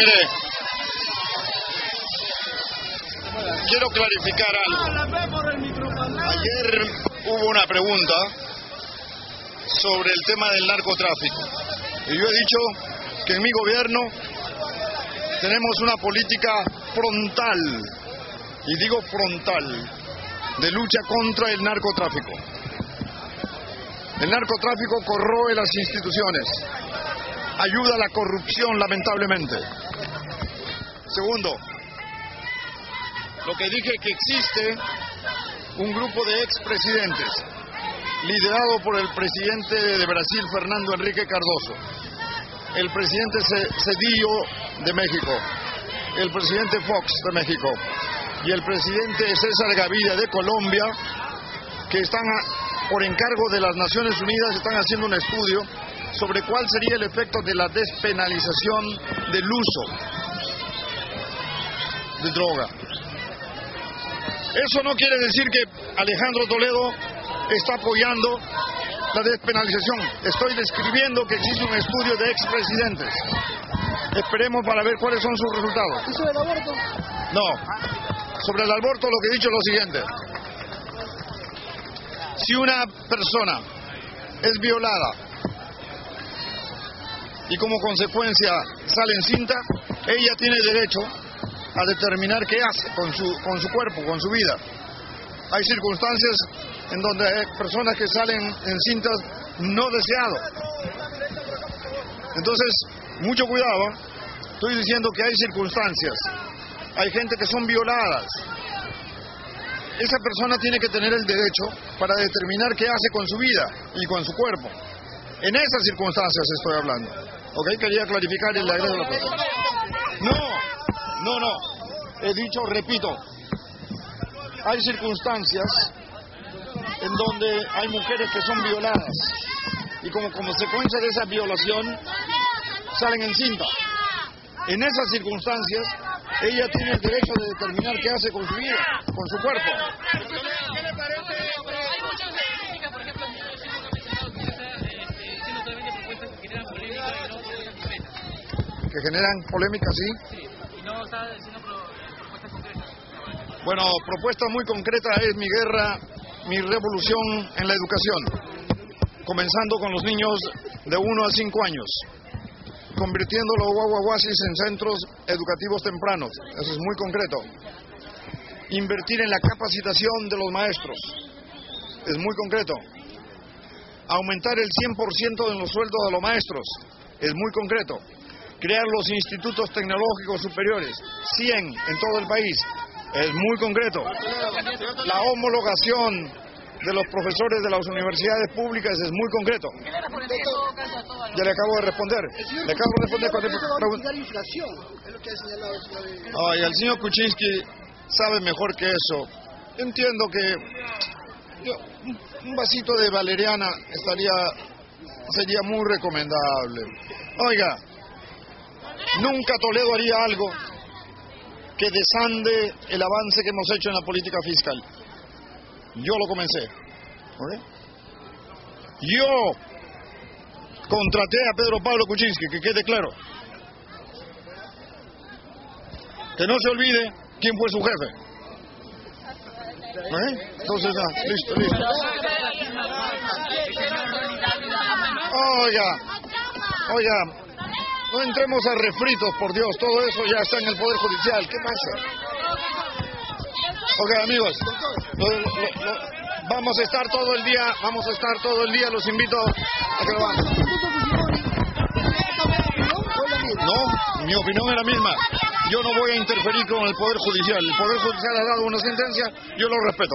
Mire, quiero clarificar algo. Ayer hubo una pregunta sobre el tema del narcotráfico. Y yo he dicho que en mi gobierno tenemos una política frontal, y digo frontal, de lucha contra el narcotráfico. El narcotráfico corroe las instituciones, ayuda a la corrupción lamentablemente. Segundo, lo que dije que existe un grupo de expresidentes liderado por el presidente de Brasil, Fernando Enrique Cardoso, el presidente Cedillo de México, el presidente Fox de México y el presidente César Gaviria de Colombia, que están por encargo de las Naciones Unidas, están haciendo un estudio sobre cuál sería el efecto de la despenalización del uso de droga. Eso no quiere decir que Alejandro Toledo está apoyando la despenalización. Estoy describiendo que existe un estudio de expresidentes. Esperemos para ver cuáles son sus resultados. ¿Y sobre el aborto? No. Sobre el aborto lo que he dicho es lo siguiente. Si una persona es violada y como consecuencia sale encinta, ella tiene derecho a determinar qué hace con su, con su cuerpo, con su vida. Hay circunstancias en donde hay personas que salen encintas no deseado. Entonces, mucho cuidado. Estoy diciendo que hay circunstancias. Hay gente que son violadas. Esa persona tiene que tener el derecho para determinar qué hace con su vida y con su cuerpo. En esas circunstancias estoy hablando. ¿Ok? Quería clarificar el agredo de la persona. No, no, no. He dicho, repito, hay circunstancias en donde hay mujeres que son violadas y como consecuencia de esa violación salen encinta. En esas circunstancias, ella tiene el derecho de determinar qué hace con su vida, con su cuerpo. Que generan polémica, sí. Sí, y no está diciendo propuestas concretas. Bueno, propuesta muy concreta es mi guerra, mi revolución en la educación, comenzando con los niños de 1 a 5 años, convirtiendo los guaguaguasis en centros educativos tempranos, eso es muy concreto. Invertir en la capacitación de los maestros, es muy concreto. Aumentar el 100% en los sueldos de los maestros, es muy concreto. Crear los institutos tecnológicos superiores, 100 en todo el país, es muy concreto. La homologación de los profesores de las universidades públicas es muy concreto. Ya le acabo de responder. Le acabo de responder cuando Eso va a pregun- mitigar la inflación, es lo que ha señalado el señor. Ay, el señor Kuczynski sabe mejor que eso. Entiendo que yo, un vasito de valeriana estaría sería muy recomendable. Oiga, nunca Toledo haría algo que desande el avance que hemos hecho en la política fiscal. Yo lo comencé. Yo contraté a Pedro Pablo Kuczynski, que quede claro. Que no se olvide quién fue su jefe. Entonces, ah, listo, listo. Oiga, oiga, no entremos a refritos, por Dios, todo eso ya está en el Poder Judicial. ¿Qué pasa? Ok, amigos, vamos a estar todo el día, vamos a estar todo el día, los invito a que lo hagan. No, mi opinión es la misma. Yo no voy a interferir con el Poder Judicial. El Poder Judicial ha dado una sentencia, yo lo respeto.